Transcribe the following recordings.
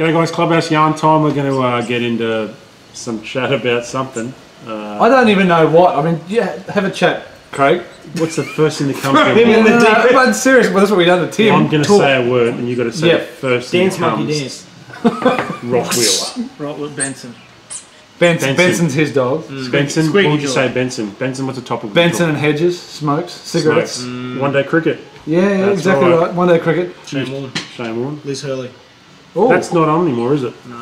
G'day guys, Clubhouse Yarn Time. We're going to uh, get into some chat about something. Uh, I don't even know what. I mean, yeah, have a chat, Craig. What's the first thing that comes to No, your no, mind? no, but seriously, well, that's what we done to Tim. I'm going to say a word and you've got to say Yeah. the first thing Dance that monkey comes. dance. Rockwheeler. Right with Benson. Benson, Benson. Benson's his dog. Mm. Benson, Squeaky what would you jaw. say Benson? Benson, what's the topic? Benson and Hedges smokes cigarettes. Smokes. One day cricket. Yeah, yeah, That's exactly right. right. One day cricket. Shane Warne. Shane Warne. Liz Hurley. Oh, That's not on anymore, is it? No.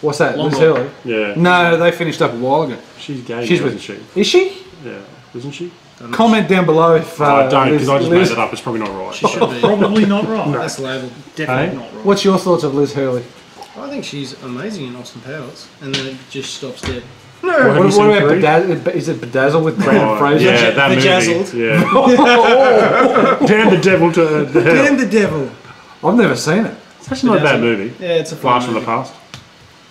what's that? Long Liz one. Hurley. Yeah. No, they finished up a while ago. She's gay, She's with. isn't she? Is she? Yeah. Isn't she? Comment down below if. Uh, oh, don't, because I just Liz- made it up. It's probably not right. She should be. Probably not right. That's labelled. Definitely Hey? not right. What's your thoughts of Liz Hurley? I think she's amazing in Austin Powers. And then it just stops dead. What, What, what about Three? Bedaz- is it Bedazzled with Brendan Oh, Fraser? Yeah, that Bejazzled. movie. Yeah. Damn the devil to uh, the hell. Damn the devil. I've never seen it. It's actually not a bad movie. Yeah, it's a fun Blast from the past.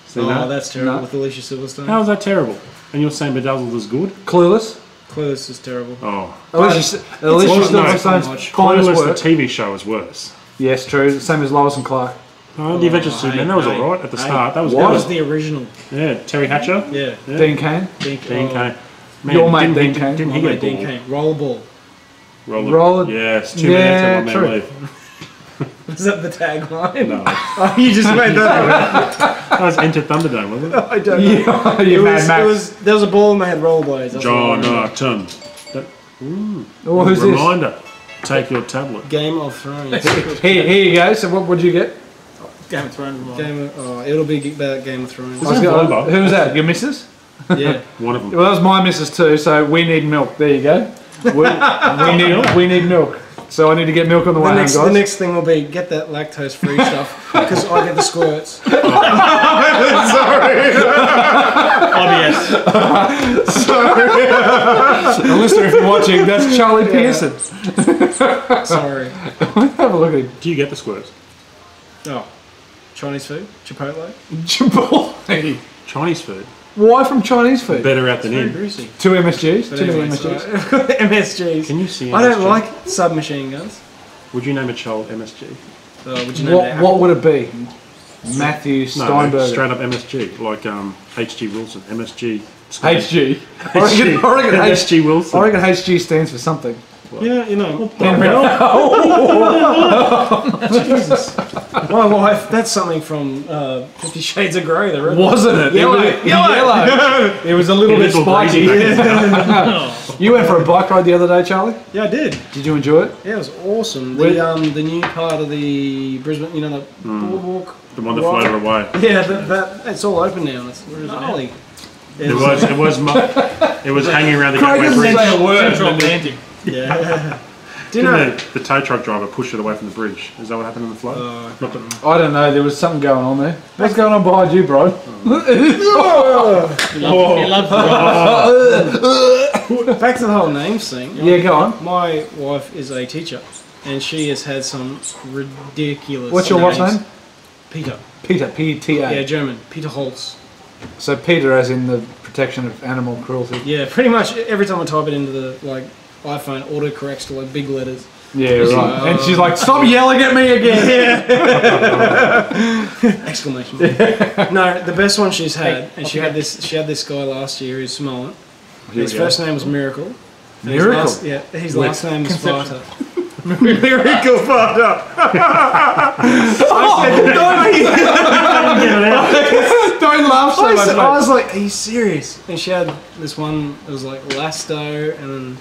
Seen Oh, that? that's terrible No. with Alicia Silverstone. How is that terrible? And you're saying Bedazzled is good? Clueless. Clueless is terrible. Oh. Alicia, Alicia Well, no, Silverstone's much. finest Clueless, work. the TV show, is worse. Yes, true. Same as Lois and Clark. Oh, the Adventures of hey, Superman, that was hey, alright at the hey. start. That was That good. was the original. Yeah, Teri Hatcher. Yeah. Yeah. Dean Cain. Dean, Dean oh, Man, Your mate didn't Dean he, Cain. Didn't he get mate a Dean ball? Cain. Rollerball. Roller. Roller- Yes, two Yeah, minutes and one man true. leave. Was that the tagline? No, Oh, you just made that up. that was Enter Thunderdome, wasn't it? I don't know. Yeah, It you was, Max. it was, there was a ball and they had rollerblades. that's what I uh, remember. Jonathan. That, oh, who's this? reminder. Take your tablet. Game of Thrones. Here, here you go. So what would you get? Game of Thrones. Game Game of, oh, it'll be about Game of Thrones. I was that gonna- who was that? Your missus? yeah. One of them. Well, that was my missus too. So we need milk. There you go. We, we need we need milk. So I need to get milk on the way The home, next, guys. the next thing will be get that lactose free stuff because I get the squirts. Sorry. Obvious. Sorry. Now, listener, if you're watching, that's Charlie Pearson. Sorry. Have a look at him. Do you get the squirts? Oh, Chinese food, Chipotle. Chipotle. Chinese food. Why from Chinese food? Better out than Very in. greasy. Two MSGs. But Two anyway, MSGs. so- MSGs. Can you see I don't like submachine guns. Would you name a child MSG? Uh, would you know What what would it be? Matthew No, Steinberg. straight up MSG, like um, H.G. Wilson. MSG. HG. I reckon, I reckon, H, MSG Wilson. I reckon HG stands for something. Yeah, you know. Henry. Jesus. My wife, that's something from uh, Fifty Shades of Grey, the red Wasn't it? Yellow. It was, yellow. it was a little Yeah, bit little spiky. you went for a bike ride the other day, Charlie. Yeah, I did. Did you enjoy it? Yeah, it was awesome. Where- The um, the new part of the Brisbane, you know, the boardwalk. The one that floated away. Yeah, that, that it's all open now. and It's gnarly. It was. It was. Mu- it was hanging around the Craig gateway doesn't bridge. say a word. Central Atlantic. Yeah. Do you know? Didn't the, the tow truck driver push it away from the bridge? Is that what happened in the flood? Uh, I don't know. There was something going on there. What's going on behind you, bro? He loves, he loves Back to the whole names thing. yeah, go on. My wife is a teacher, and she has had some ridiculous. What's your wife's name? Peta. Peta. P T Yeah, German. Peta Holtz. So Peta, as in the protection of animal cruelty. Yeah, pretty much every time I type it into the like iPhone, autocorrects to like big letters. Yeah, right. And she's uh, like, "Stop yelling at me again." Exclamation! mark. no, the best one she's had, and she had this. She had this guy last year who's Samoan. His we go. first name was Miracle. and his Miracle? last- yeah, his With last name was conception. Sparta. Miracle Sparta. Oh, don't laugh so I, much. was, I mate. was like, "Are you serious?" And she had this one. It was like Lasto and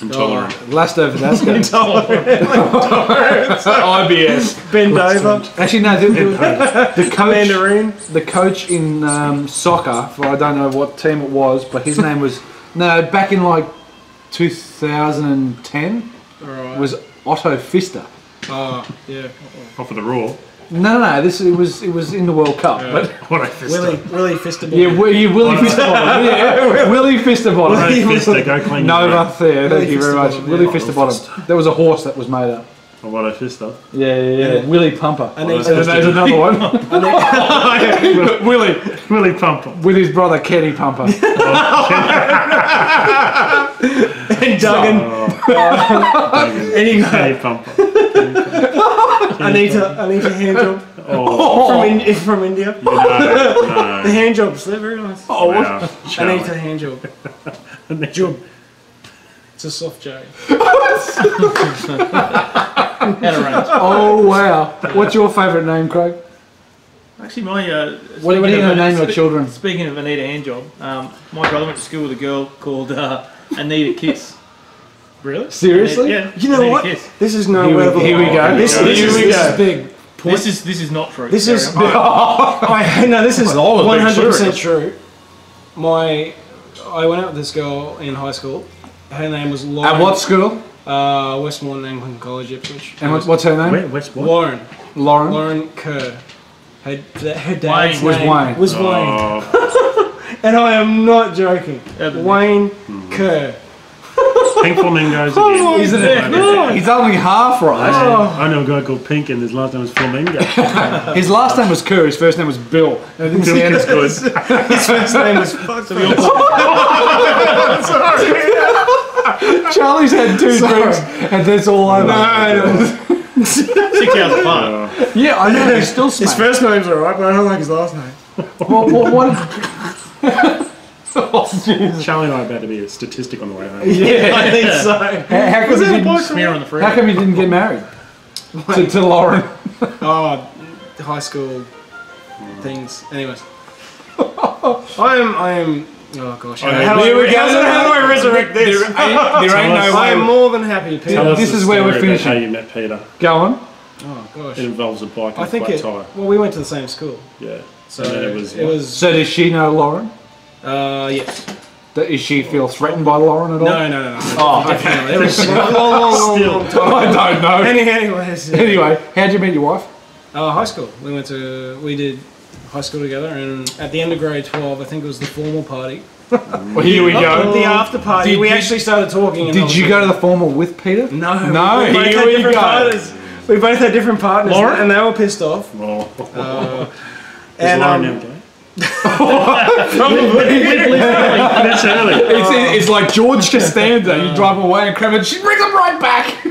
Intolerant. Lasto Verdasco. IBS. bend over, Actually, no. The, the, the coach, mandarin. the coach in um, soccer, for I don't know what team it was, but his name was no back in like 2010 Alright. was Otto Fister. Oh, yeah. Off of the raw. No, no, no. This it was it was in the World Cup, but What a fist. Willie, Willie Fisterball. yeah, Wi- you Willie Fisterbottom. Yeah, Willie Fisterbottom. What a fister. Go clean your Nova room. there. Thank Willie you very much. Fisterbottom, Willie yeah. Fisterbottom. There was a horse that was made up. Oh, what a fister. Yeah, yeah, yeah. Willie Pumper. And he's- And then there's another one. Willie Willie Pumper. with his brother Kenny Pumper. Oh, and Duggan. Oh. And you got Kenny Pumper. Anita, Anita hand job Oh, from, in, from India. no, The hand jobs, they're very nice. Oh, what? Wow. Charlie. Anita hand job. Job. It's a soft J. Out of range. oh wow. What's your favourite name, Craig? Actually, my. Uh, What, what speaking are you of- going to name your spe- children? Speaking of Anita Handjob, um, my brother went to school with a girl called uh, Anita Kiss. Really? Seriously? Yeah. You know what? Kiss. This is no Here we- level. here we go. This, Here this, we is, go. this is big. This is this is not true. This is. Carry. I, no, this is I was one being hundred percent true. My, I went out with this girl in high school. Her name was Lauren. At what school? Uh, West Moreton Anglican College, Ipswich. And what, what's her name? Wait, West what? Lauren. Lauren. Lauren Kerr. Her, her dad's Wayne. Was Wayne. Was Wayne. Oh, And I am not joking. Evan. Wayne Kerr. Pink flamingos again. Oh, Isn't it? He's only half right. Oh. I know a guy called Pink and his last name was Flamingo. His last name was Kerr. His first name was Bill. And it didn't sound as good. His first name was fuck. Charlie's had two drinks, and that's all over. Six hours apart. Yeah, I know. He's still His first name's alright, but I don't like his last name. What? what, what Charlie and I are about to be a statistic on the way home. Yeah, I think so. how, how come you didn't? Smear on the freeway. How come you didn't get married? To, to Lauren. Oh, high school things. Anyways. I am, I am, oh gosh. Oh, how, do here I, we go. how, do- how do I resurrect this? There ain't, there ain't Tell us- no I am more than happy, Tell Peta. us This is where we're story about finishing. How you met Peta? Go on. Oh gosh. It involves a bike and I a think flat it, tire. well, we went to the same school. Yeah. So and it was. it what? was, So does she know Lauren? Uh, yes. Does she she feel threatened by Lauren at all? No, no, no, no. Oh, Definitely. It was a long, long, long, long time. I don't know. Any, anyways. Anyway, how'd you meet your wife? Uh, high school. We went to, we did high school together, and at the end of grade 12, I think it was the formal party. Well, here we go. The after party, Did- we did- actually started talking. Did you go to the formal with Peta? No. No, we both here had we go. Partners. We both had different partners, Lauren? and they were pissed off. Oh. Uh, Is and Lauren um, now? That's early. It's, it's like George Costanza. You drive away and Kramer, she brings him right back.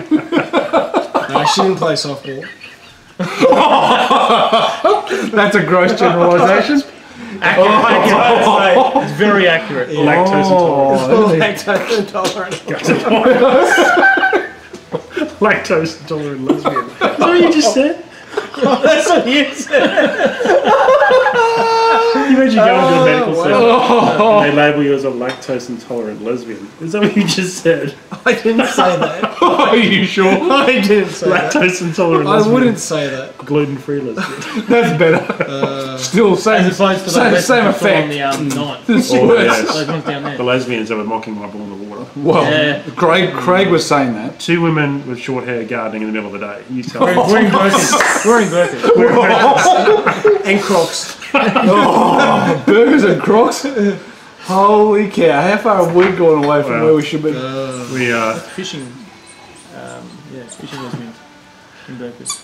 no, she didn't play softball. That's a gross generalisation. It's very accurate. Lactose Oh, Lactose intolerant. intolerant. Lactose intolerant lesbian. Is that what you just said? That's what you said. You imagine going to a medical wow. center and they label you as a lactose intolerant lesbian. Is that what you just said? I didn't say that. Are you sure? I didn't say that. Lactose intolerant I lesbian. wouldn't say that. Gluten free lesbian. That's better. Still same, As opposed to the same, lesson same that's on effect. the um, ninth. It's Oh, worse. yes. Those ones down The there. lesbians that were mocking my ball in the water. Well, Yeah. Craig, Craig was saying that. Two women with short hair gardening in the middle of the day. You tell me. Wearing burkas. Wearing burkas. And Crocs. oh, Burgers and Crocs. Holy cow! How far have we gone away from Wow. where we should be? We uh, Fishing. Um, yeah, fishing lesbians. In burkas.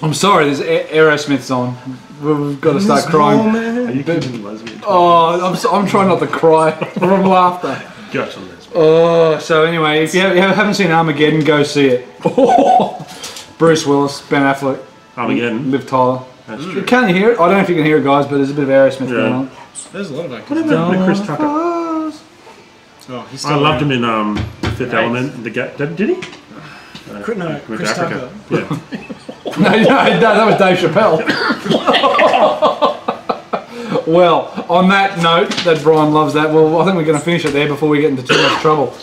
I'm sorry. There's A- Aerosmith's on. We've got to start crying. are you kidding lesbian? Oh, I'm, so, I'm trying not to cry from laughter. Gotcha, lesbian. Oh, so anyway, if you haven't seen Armageddon, go see it. Bruce Willis, Ben Affleck, Armageddon. Liv Tyler. That's true. Can you hear it? I don't know if you can hear it, guys, but there's a bit of Aerosmith Yeah. going on. There's a lot of actors. What happened to Chris Tucker? Oh, he's still I loved around. him in um, The Fifth Right. Element. The ga- did, did he? Chris- No, Went to Chris Africa. Tucker. Yeah. No, no, no, that was Dave Chappelle. well, on that note, that Brian loves that. Well, I think we're going to finish it there before we get into too much trouble.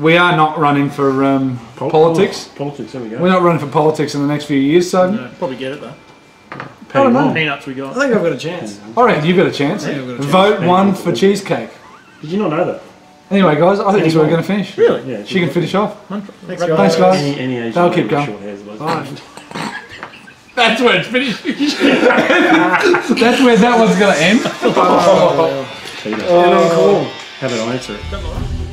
We are not running for um, Pol- politics. oh, Politics. There we go. We're not running for politics in the next few years, so No, probably get it though. Penny don't know. Peanuts we got. I think I've got a chance. All right, you've got a chance. I got a chance. Vote one for cheesecake. Did you not know that? Anyway, guys, I think this is where we're going to finish. Really? Yeah. She can finish off. Thanks, Thanks, guys. Thanks, guys. Any, any Asian They'll keep going. Short hair is. That's where it's finished. That's where that one's going to end. Peta. And I'm cool. How did I answer it?